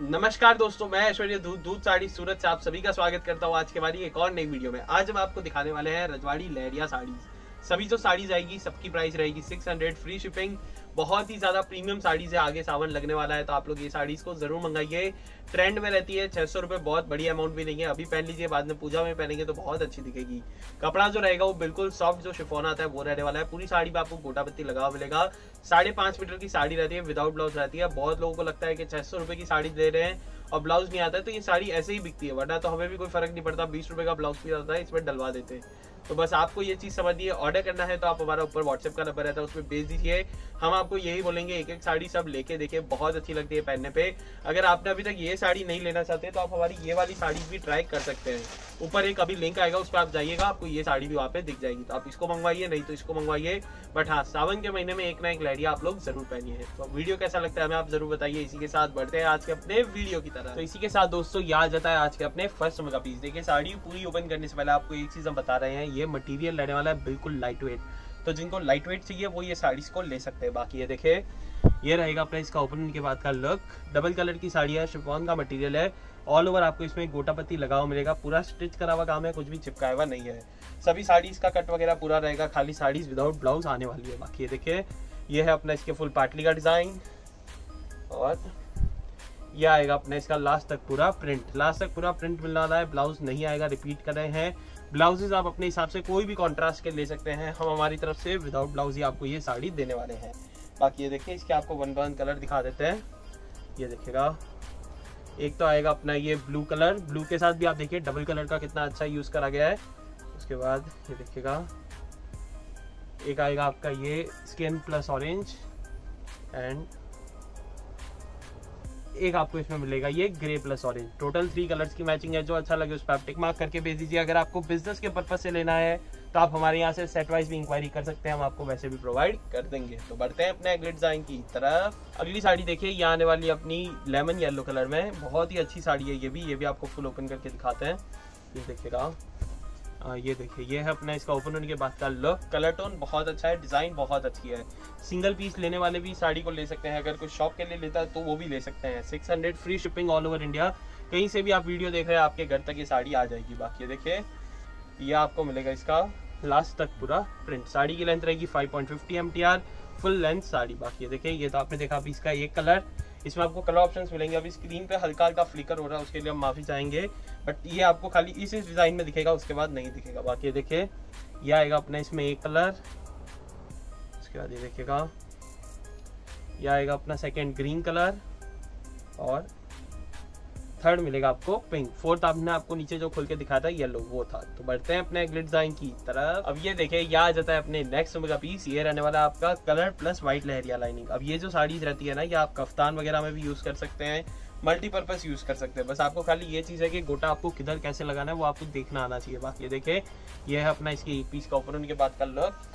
नमस्कार दोस्तों, मैं ऐश्वर्य दूध दूध साड़ी सूरत से आप सभी का स्वागत करता हूँ आज के हमारी एक और नई वीडियो में। आज हम आपको दिखाने वाले हैं रजवाड़ी लहरिया साड़ी सभी जो साड़ीज आएगी, सबकी प्राइस रहेगी 600 फ्री शिपिंग बहुत ही ज़्यादा प्रीमियम साड़ीज है, आगे सावन लगने वाला है तो आप लोग ये साड़ीज को ज़रूर मंगाइए। ट्रेंड में रहती है, छह सौ रुपए बहुत बड़ी अमाउंट भी नहीं है। अभी पहन लीजिए, बाद में पूजा में पहनेंगे तो बहुत अच्छी दिखेगी। कपड़ा जो रहेगा वो बिल्कुल सॉफ्ट जो शिफोन आता है, वो रहने वाला है। पूरी साड़ी में आपको गोटा पत्ती लगा मिलेगा। साढ़े पाँच मीटर की साड़ी रहती है विदाउट ब्लाउज रहती है। बहुत लोगों को लगता है कि छह सौ रुपए की साड़ी दे रहे हैं और ब्लाउज नहीं आता है तो ये साड़ी ऐसे ही बिकती है। वरना तो हमें भी कोई फ़र्क नहीं पड़ता, बीस रुपए का ब्लाउज भी आता है, इसमें डलवा देते हैं। तो बस आपको ये चीज़ समझ है ऑर्डर करना है तो आप हमारा ऊपर व्हाट्सएप का नंबर रहता है, उसमें भेज दीजिए। हम आपको यही बोलेंगे एक एक साड़ी सब लेके देखे बहुत अच्छी लगती है पहनने पे। अगर आपने अभी तक ये साड़ी नहीं लेना चाहते तो आप हमारी ये वाली साड़ी भी ट्राई कर सकते हैं। ऊपर एक अभी लिंक आएगा, उस पर आप जाइएगा, आपको ये साड़ी भी वहाँ पे दिख जाएगी। तो आप इसको मंगवाइए, नहीं तो इसको मंगवाइए। बट हाँ सावन के महीने में एक ना एक लहरिया आप लोग ज़रूर पहनिए। तो वीडियो कैसा लगता है हमें आप ज़रूर बताइए, इसी के साथ बढ़ते हैं आज के अपने वीडियो की तरह। तो इसी के साथ दोस्तों, याद जाता है आज के अपने फ़र्स्ट का पीस देखिए, साड़ी पूरी ओपन करने से पहले आपको एक चीज़ हम बता रहे हैं ये मटीरियल लेने वाला है, बिल्कुल लाइट वेट तो जिनको लाइट वेट चाहिए, वो ये साड़ीज को ले सकते हैं। बाकी ये देखे ये रहेगा अपना इसका ओपनिंग के बाद का लुक डबल कलर की साड़ी है, शिफॉन का मटेरियल है। ऑल ओवर आपको इसमें गोटा पत्ती लगा हुआ मिलेगा, पूरा स्टिच करा हुआ काम है, कुछ भी चिपकाया हुआ नहीं है। सभी साड़ीज का कट वगैरह पूरा रहेगा, खाली साड़ीज विदाउट ब्लाउज आने वाली है। बाकी ये देखिए, ये है अपना इसके फुल पाटली का डिज़ाइन और ये आएगा अपना इसका लास्ट तक पूरा प्रिंट लास्ट तक पूरा प्रिंट मिलने है ब्लाउज नहीं आएगा रिपीट कर रहे हैं। ब्लाउजेज आप अपने हिसाब से कोई भी कॉन्ट्रास्ट के ले सकते हैं। हम हमारी तरफ़ से विदाउट ब्लाउज ही आपको ये साड़ी देने वाले हैं। बाकी ये देखिए, इसके आपको वन वन कलर दिखा देते हैं। ये देखिएगा। एक तो आएगा अपना ये ब्लू कलर ब्लू के साथ भी आप देखिए डबल कलर का कितना अच्छा यूज़ करा गया है। उसके बाद ये देखिएगा। एक आएगा आपका ये स्किन प्लस ऑरेंज एंड एक आपको इसमें मिलेगा, ये grey plus orange total three colours की मैचिंग है, जो अच्छा लगे उस पर आप टिक मार्क करके भेज दीजिए। अगर आपको बिज़नेस के पर्पज से लेना है तो आप हमारे यहाँ से सेट वाइज भी इंक्वायरी कर सकते हैं, हम आपको वैसे भी प्रोवाइड कर देंगे। तो बढ़ते हैं अपने अगले डिज़ाइन की तरफ़। अगली साड़ी देखिए, ये आने वाली अपनी लेमन येलो कलर में। बहुत ही अच्छी साड़ी है ये भी ये भी आपको फुल ओपन करके दिखाते हैं। ये देखिएगा। ये देखिए, ये है अपना इसका ओपन होने के बाद का लुक कलर टोन बहुत अच्छा है डिज़ाइन बहुत अच्छी है। सिंगल पीस लेने वाले भी साड़ी को ले सकते हैं, अगर कोई शॉप के लिए लेता है तो वो भी ले सकते हैं। 600 free shipping all over India कहीं से भी आप वीडियो देख रहे हैं, आपके घर तक ये साड़ी आ जाएगी। बाकी देखिए, ये आपको मिलेगा इसका लास्ट तक पूरा प्रिंट साड़ी की लेंथ रहेगी 5.50 पॉइंट फुल लेंथ साड़ी। बाकी देखिए, ये तो आपने देखा अभी इसका एक कलर इसमें आपको कलर ऑप्शन मिलेंगे। अभी स्क्रीन पे हल्का हल्का फ्लिकर हो रहा है, उसके लिए हम माफ़ी चाहेंगे। बट ये आपको खाली इस डिज़ाइन में दिखेगा, उसके बाद नहीं दिखेगा। बाकी देखिए, ये आएगा अपना इसमें एक कलर उसके बाद ये देखिएगा, ये आएगा अपना सेकेंड ग्रीन कलर और थर्ड मिलेगा आपको पिंक फोर्थ आपने आपको नीचे जो खोल के दिखाया था येलो वो था। तो बढ़ते हैं अपने अगले डिज़ाइन की तरफ़। अब ये देखिए यहाँ आ जाता है अपने नेक्स्ट का पीस ये रहने वाला आपका colour plus white leheriya lining अब ये जो साड़ीज रहती है ना, ये आप कफ्तान वगैरह में भी यूज़ कर सकते हैं। मल्टीपर्पज यूज़ कर सकते हैं। बस आपको खाली ये चीज़ है कि गोटा आपको किधर कैसे लगाना है, वो आपको देखना आना चाहिए। बाकी ये देखे, ये है अपना इसकी पीस का ऊपर उनके बाद का लुक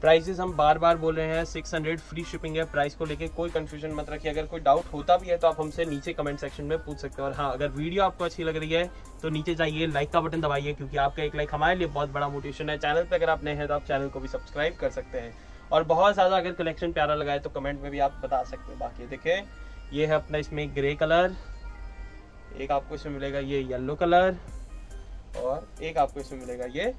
प्राइसेस हम बार बार बोल रहे हैं 600 फ्री शिपिंग है। प्राइस को लेके कोई कंफ्यूजन मत रखिए। अगर कोई डाउट होता भी है तो आप हमसे नीचे कमेंट सेक्शन में पूछ सकते हैं। और हाँ अगर वीडियो आपको अच्छी लग रही है तो नीचे जाइए लाइक का बटन दबाइए, क्योंकि आपका एक लाइक हमारे लिए बहुत बड़ा मोटिवेशन है। चैनल पर अगर आप नए हैं तो आप चैनल को भी सब्सक्राइब कर सकते हैं। और बहुत ज़्यादा अगर कलेक्शन प्यारा लगा है तो कमेंट में भी आप बता सकते हैं। बाकी देखें ये है अपना इसमें ग्रे कलर, एक आपको इसमें मिलेगा ये येलो कलर, और एक आपको इसमें मिलेगा ये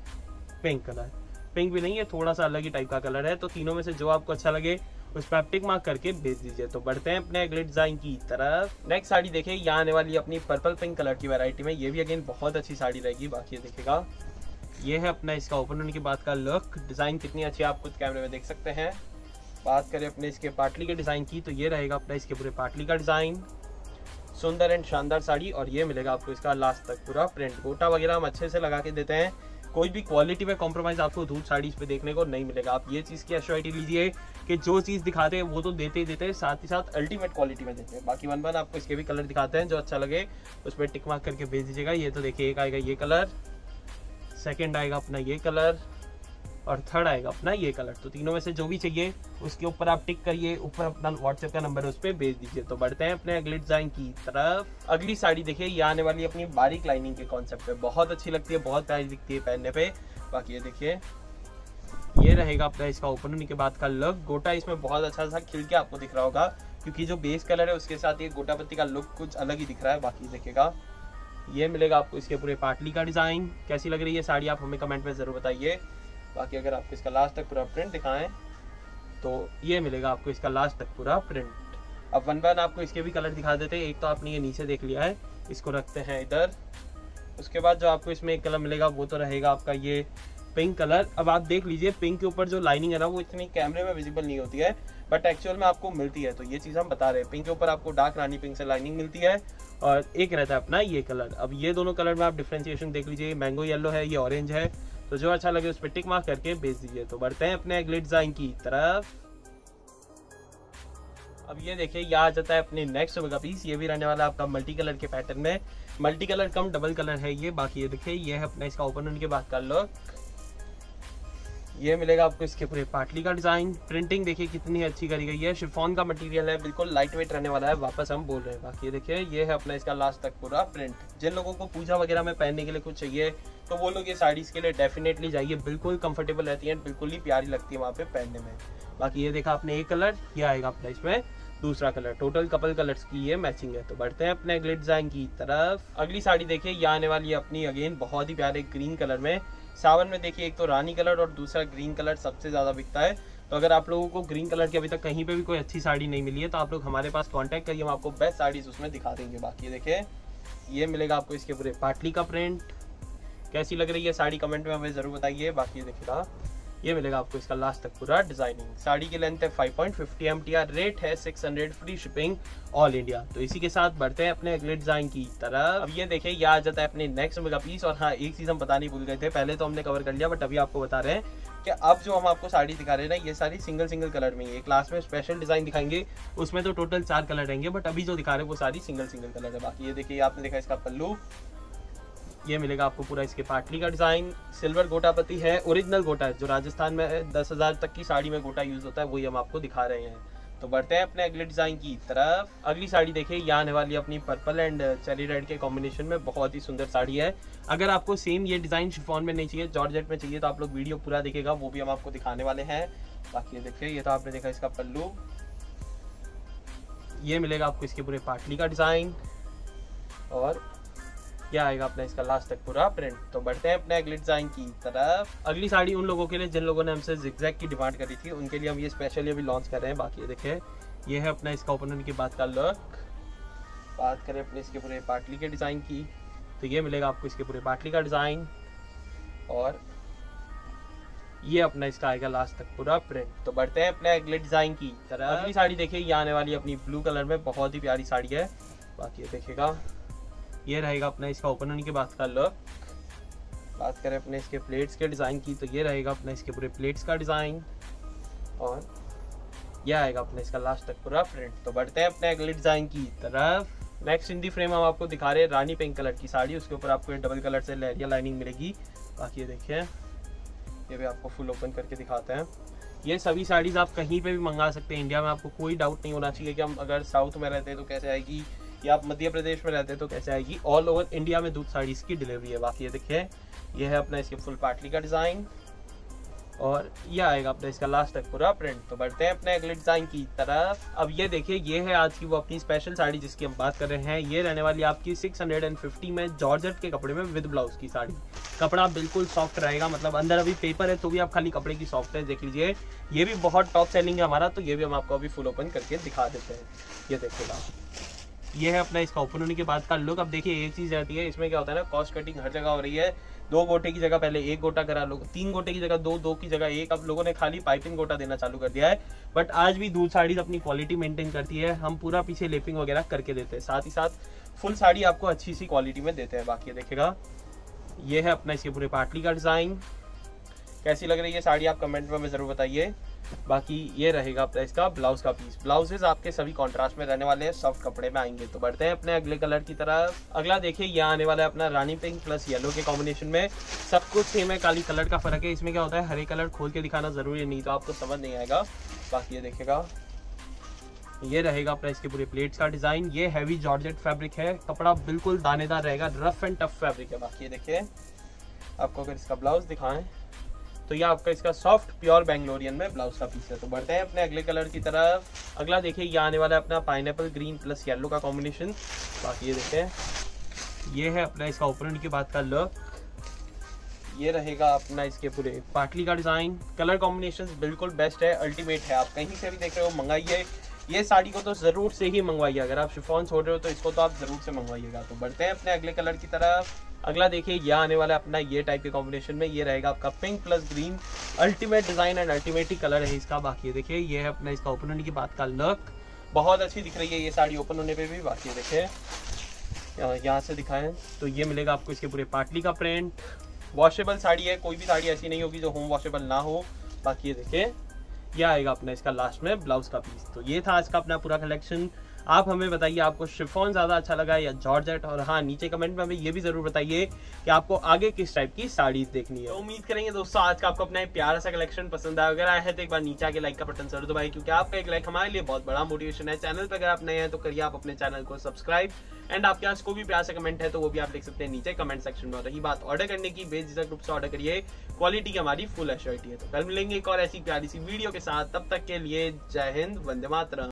पिंक कलर। पिंक भी नहीं है, थोड़ा सा अलग ही टाइप का कलर है तो तीनों में से जो आपको अच्छा लगे, उस पर आप टिक मार्क करके भेज दीजिए। तो बढ़ते हैं अपने अगले डिज़ाइन की तरफ़। नेक्स्ट साड़ी देखिए, यहाँ आने वाली अपनी पर्पल पिंक कलर की वैरायटी में। ये भी अगेन बहुत अच्छी साड़ी रहेगी, बाकी देखेगा ये है अपना इसका ओपन होने के बाद का लुक डिज़ाइन कितनी अच्छी आप खुद कैमरे में देख सकते हैं। बात करें अपने इसके पाटली के डिज़ाइन की तो ये रहेगा अपना इसके पूरे पाटली का डिज़ाइन। सुंदर एंड शानदार साड़ी, और ये मिलेगा आपको इसका लास्ट तक पूरा प्रिंट गोटा वगैरह हम अच्छे से लगा के देते हैं। कोई भी क्वालिटी में कॉम्प्रोमाइज आपको दूध साड़ीज पे देखने को नहीं मिलेगा। आप ये चीज़ की एश्योरिटी लीजिए कि जो चीज़ दिखाते हैं, वो तो देते ही देते हैं, साथ ही साथ अल्टीमेट क्वालिटी में देते हैं। बाकी वन वन आपको इसके भी कलर दिखाते हैं, जो अच्छा लगे, उस पर टिक मार्क करके भेज दीजिएगा। ये तो देखिए, एक आएगा ये कलर सेकेंड आएगा अपना ये कलर और थर्ड आएगा अपना ये कलर तो तीनों में से जो भी चाहिए, उसके ऊपर आप टिक करिए, ऊपर अपना व्हाट्सएप का नंबर उस पर भेज दीजिए। तो बढ़ते हैं अपने अगले डिज़ाइन की तरफ़। अगली साड़ी देखिए, ये आने वाली अपनी बारीक लाइनिंग के कॉन्सेप्ट पे। बहुत अच्छी लगती है, बहुत प्यारी दिखती है पहनने पे। बाकी ये देखिए, ये रहेगा अपना इसका ओपन होने के बाद का लुक गोटा इसमें बहुत अच्छा सा खिल के आपको दिख रहा होगा, क्योंकि जो बेस कलर है, उसके साथ ये गोटा पत्ती का लुक कुछ अलग ही दिख रहा है। बाकी देखेगा ये मिलेगा आपको इसके पूरे पाटली का डिज़ाइन कैसी लग रही है साड़ी, आप हमें कमेंट में ज़रूर बताइए। बाकी अगर आपको इसका लास्ट तक पूरा प्रिंट दिखाएँ तो ये मिलेगा आपको इसका लास्ट तक पूरा प्रिंट अब वन वन आपको इसके भी कलर दिखा देते हैं। एक तो आपने ये नीचे देख लिया है, इसको रखते हैं इधर। उसके बाद जो आपको इसमें एक कलर मिलेगा, वो तो रहेगा आपका ये पिंक कलर अब आप देख लीजिए पिंक के ऊपर जो लाइनिंग है ना, वो इतनी कैमरे में विजिबल नहीं होती है बट एक्चुअल में आपको मिलती है। तो ये चीज़ हम बता रहे हैं। पिंक के ऊपर आपको डार्क रानी पिंक से लाइनिंग मिलती है और एक रहता है अपना ये कलर अब ये दोनों कलर में आप डिफ्रेंसिएशन देख लीजिए। मैंगो येलो है, ये ऑरेंज है। तो जो अच्छा लगे उस पर टिक मार्क करके भेज दीजिए। तो बढ़ते हैं अपने अगले डिज़ाइन की तरफ़। अब ये देखिए, ये आ जाता है अपने नेक्स्ट का पीस ये भी रहने वाला है आपका मल्टी कलर के पैटर्न में। Multi colour cum double colour है ये। बाकी ये देखिए, ये है अपना इसका ओपन उनके बात कर लो। ये मिलेगा आपको इसके पूरे पाटली का डिज़ाइन प्रिंटिंग देखिए कितनी अच्छी करी गई है। शिफॉन का मटेरियल है, बिल्कुल लाइट वेट रहने वाला है, वापस हम बोल रहे हैं। बाकी ये देखिए, ये है अपना इसका लास्ट तक पूरा प्रिंट जिन लोगों को पूजा वगैरह में पहनने के लिए कुछ चाहिए तो वो लोग ये साड़ीज के लिए डेफिनेटली जाइए। बिल्कुल कंफर्टेबल रहती है, बिल्कुल ही प्यारी लगती है वहाँ पे पहनने में। बाकी ये देखा आपने एक कलर ये आएगा अपना इसमें दूसरा कलर टोटल कपल कलर्स की ये मैचिंग है। तो बढ़ते हैं अपने अगले डिज़ाइन की तरफ़। अगली साड़ी देखिए, ये आने वाली है अपनी अगेन बहुत ही प्यारे ग्रीन कलर में। सावन में देखिए, एक तो रानी कलर और दूसरा ग्रीन कलर सबसे ज़्यादा बिकता है। तो अगर आप लोगों को ग्रीन कलर की अभी तक कहीं पे भी कोई अच्छी साड़ी नहीं मिली है तो आप लोग हमारे पास कांटेक्ट करिए, हम आपको बेस्ट साड़ीज उसमें दिखा देंगे बाकी, देखिए। ये मिलेगा आपको इसके पूरे पाटली का प्रिंट कैसी लग रही है साड़ी कमेंट में हमें ज़रूर बताइए। बाकी देखिएगा ये मिलेगा आपको इसका लास्ट तक पूरा डिज़ाइनिंग साड़ी की लेंथ है 5.50 पॉइंट रेट है 600 फ्री शिपिंग ऑल इंडिया तो इसी के साथ बढ़ते हैं अपने अगले डिज़ाइन की तरफ़। अब ये देखिए, ये आ जाता है अपने नेक्स्ट मेगा पीस और हाँ एक चीज़ हम बताने भूल गए थे, पहले तो हमने कवर कर लिया बट अभी आपको बता रहे हैं कि अब जो हम आपको साड़ी दिखा रहे हैं ना, ये सारी सिंगल सिंगल कलर में है क्लास में स्पेशल डिज़ाइन दिखाएँगे, उसमें तो टोटल चार कलर रहेंगे बट अभी जो दिखा रहे हैं वो सारी सिंगल सिंगल कलर है। बाकी ये देखिए, आपने देखा इसका पल्लू ये मिलेगा आपको पूरा इसके पाटली का डिज़ाइन सिल्वर गोटा पत्ती है, ओरिजिनल गोटा है, जो राजस्थान में दस हज़ार तक की साड़ी में गोटा यूज़ होता है, वही हम आपको दिखा रहे हैं। तो बढ़ते हैं अपने अगले डिज़ाइन की तरफ़। अगली साड़ी देखिए ये आने वाली अपनी पर्पल एंड चेरी रेड के कॉम्बिनेशन में, बहुत ही सुंदर साड़ी है। अगर आपको सेम ये डिज़ाइन शिफॉन में नहीं चाहिए जॉर्जेट में चाहिए तो आप लोग वीडियो पूरा देखेगा वो भी हम आपको दिखाने वाले हैं। बाकी देखिए, ये तो आपने देखा इसका पल्लू। ये मिलेगा आपको इसके पूरे पाटली का डिज़ाइन और क्या आएगा अपना इसका लास्ट तक पूरा प्रिंट तो बढ़ते हैं अपने अगले डिज़ाइन की तरफ़। अगली साड़ी उन लोगों के लिए जिन लोगों ने हमसे जिग्जैग की डिमांड करी थी, उनके लिए हम ये स्पेशली अभी लॉन्च कर रहे हैं। बाकी देखिए ये है अपना इसका ओपन की बात का लुक बात करें अपने इसके पूरे पाटली के डिज़ाइन की तो ये मिलेगा आपको इसके पूरे पाटली का डिज़ाइन और ये अपना इसका आएगा लास्ट तक पूरा प्रिंट तो बढ़ते हैं अपने अगले डिज़ाइन की तरह अगली साड़ी देखिए, ये आने वाली अपनी ब्लू कलर में बहुत ही प्यारी साड़ी है। बाकी ये देखेगा ये रहेगा अपना इसका ओपन होने के बाद का लुक बात करें अपने इसके प्लेट्स के डिज़ाइन की तो ये रहेगा अपना इसके पूरे प्लेट्स का डिज़ाइन और यह आएगा अपने इसका लास्ट तक पूरा प्रिंट तो बढ़ते हैं अपने अगले डिज़ाइन की तरफ़। नेक्स्ट हिंदी फ्रेम हम आपको दिखा रहे हैं रानी पिंक कलर की साड़ी। उसके ऊपर आपको डबल कलर से लहरिया लाइनिंग मिलेगी। बाकी ये देखिए, ये भी आपको फुल ओपन करके दिखाते हैं। ये सभी साड़ीज़ आप कहीं पे भी मंगा सकते हैं। इंडिया में आपको कोई डाउट नहीं होना चाहिए कि हम अगर साउथ में रहते हैं तो कैसे आएगी। या आप मध्य प्रदेश में रहते हैं तो कैसे आएगी? ऑल ओवर इंडिया में दूध साड़ीज की डिलीवरी है। बाकी ये देखिए, ये है अपना इसके फुल पाटली का डिज़ाइन और ये आएगा अपना इसका लास्ट तक पूरा प्रिंट तो बढ़ते हैं अपने अगले डिज़ाइन की तरफ़। अब ये देखिए, ये है आज की वो अपनी स्पेशल साड़ी जिसकी हम बात कर रहे हैं। ये रहने वाली आपकी 650 में जॉर्जेट के कपड़े में विद ब्लाउज की साड़ी। कपड़ा बिल्कुल सॉफ्ट रहेगा मतलब अंदर अभी पेपर है तो भी आप खाली कपड़े की सॉफ्ट है। देख लीजिए, ये भी बहुत टॉप सेलिंग है हमारा तो ये भी हम आपको अभी फुल ओपन करके दिखा देते हैं। ये देखिएगा ये है अपना इसका ओपन होने के बाद का लुक अब देखिए, एक चीज़ रहती है, इसमें क्या होता है ना कॉस्ट कटिंग हर जगह हो रही है। दो गोटे की जगह पहले एक गोटा करा लोग तीन गोटे की जगह दो दो की जगह एक। अब लोगों ने खाली पाइपिंग गोटा देना चालू कर दिया है। बट आज भी दूध साड़ी अपनी क्वालिटी मेंटेन करती है। हम पूरा पीछे लेपिंग वगैरह करके देते हैं। साथ ही साथ फुल साड़ी आपको अच्छी सी क्वालिटी में देते हैं। बाकी देखेगा ये है अपना इसके पूरे पाटली का डिज़ाइन कैसी लग रही है साड़ी, आप कमेंट में ज़रूर बताइए। बाकी ये रहेगा अपना इसका ब्लाउज का पीस ब्लाउजेज आपके सभी कॉन्ट्रास्ट में रहने वाले हैं सॉफ्ट कपड़े में आएँगे. तो बढ़ते हैं अपने अगले कलर की तरफ़. अगला देखिए, ये आने वाला है अपना रानी पिंक प्लस येलो के कॉम्बिनेशन में. सब कुछ सेम है, काली कलर का फ़र्क है. इसमें क्या होता है, हरे कलर खोल के दिखाना ज़रूरी है, नहीं तो आपको समझ नहीं आएगा. बाकी ये देखेगा ये रहेगा अपना इसके पूरे प्लेट्स का डिज़ाइन ये हैवी जॉर्जेट फैब्रिक है. कपड़ा बिल्कुल दानेदार रहेगा रफ एंड टफ फैब्रिक है. बाकी ये देखिए, आपको अगर इसका ब्लाउज दिखाएँ. तो ये आपका इसका सॉफ्ट प्योर बेंगलोरियन में ब्लाउज का पीस है। तो बढ़ते हैं अपने अगले कलर की तरफ़। अगला देखिए, ये आने वाला है अपना पाइन ग्रीन प्लस येलो का कॉम्बिनेशन बाकी ये देखें ये है अपना इसका ओपन की बात का लुक ये रहेगा अपना इसके पूरे पाटली का डिज़ाइन कलर कॉम्बिनेशन बिल्कुल बेस्ट है अल्टीमेट है। आप कहीं से भी देख रहे हो, मंगाइए। ये साड़ी को तो ज़रूर से ही मंगवाइए। अगर आप शिफॉन छोड़ रहे हो तो इसको तो आप ज़रूर से मंगवाइएगा। तो बढ़ते हैं अपने अगले कलर की तरफ़। अगला देखिए यह आने वाला अपना, ये टाइप के कॉम्बिनेशन में, ये रहेगा आपका pink plus green ultimate design and ultimate he colour है इसका, बाकी देखिए, ये है अपना इसका ओपन होने की बात का लक बहुत अच्छी दिख रही है ये साड़ी ओपन होने पे भी, बाकी देखिए। यहाँ से दिखाएँ तो ये मिलेगा आपको इसके पूरे पाटली का प्रिंट वॉशेबल साड़ी है, कोई भी साड़ी ऐसी नहीं होगी जो होम वॉशेबल ना हो। बाकी ये देखिए, ये आएगा अपना इसका लास्ट में ब्लाउज का पीस तो ये था आज का अपना पूरा कलेक्शन आप हमें बताइए, आपको शिफॉन ज़्यादा अच्छा लगा या जॉर्जेट और हाँ नीचे कमेंट में हमें ये भी ज़रूर बताइए कि आपको आगे किस टाइप की साड़ीज देखनी है। तो उम्मीद करेंगे दोस्तों, आज का आपको अपना प्यारा सा कलेक्शन पसंद आया अगर आया है तो एक बार नीचे आके लाइक का बटन ज़रूर दबाई क्योंकि आपका एक लाइक हमारे लिए बहुत बड़ा मोटिवेशन है। चैनल पर अगर आप नए हैं तो करिए आप अपने चैनल को सब्सक्राइब एंड आपके पास कोई भी प्यार से कमेंट है तो वो भी आप देख सकते हैं नीचे कमेंट सेक्शन में। रही बात ऑर्डर करने की, बेझिझक रूप से ऑर्डर करिए। क्वालिटी की हमारी फुल एश्योरिटी है। तो कल मिलेंगे एक और ऐसी प्यारी सी वीडियो के साथ। तब तक के लिए जय हिंद, वंदे मातरम।